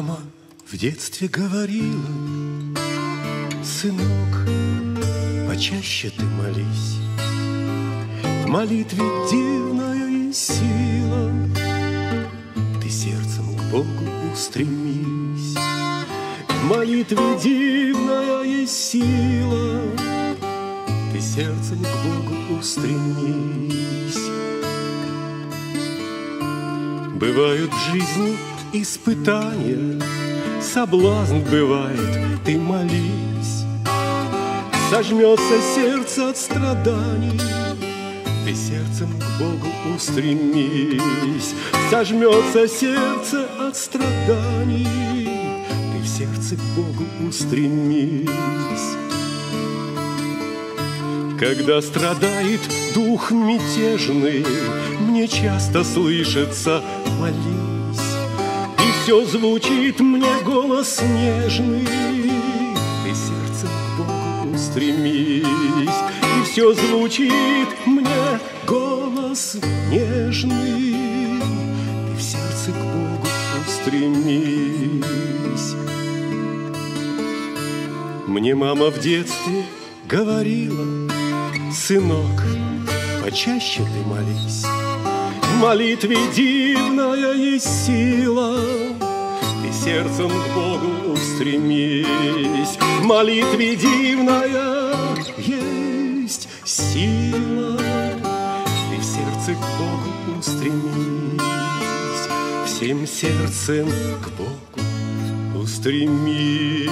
Мама в детстве говорила, Сынок, почаще ты молись. В молитве дивная сила, Ты сердцем к Богу устремись. В молитве дивная сила, Ты сердцем к Богу устремись. Бывают в жизни испытания, Соблазн бывает, ты молись. Сожмется сердце от страданий, Ты сердцем к Богу устремись. Сожмется сердце от страданий, Ты в сердце к Богу устремись. Когда страдает дух мятежный, Мне часто слышится «молись». Все звучит мне голос нежный, Ты сердцем к Богу устремись. И все звучит мне голос нежный, Ты в сердце к Богу устремись. Мне мама в детстве говорила, Сынок, почаще ты молись. В молитве дивная есть сила, Ты сердцем к Богу устремись. В молитве дивная есть сила, Ты в сердце к Богу устремись. Всем сердцем к Богу устремись.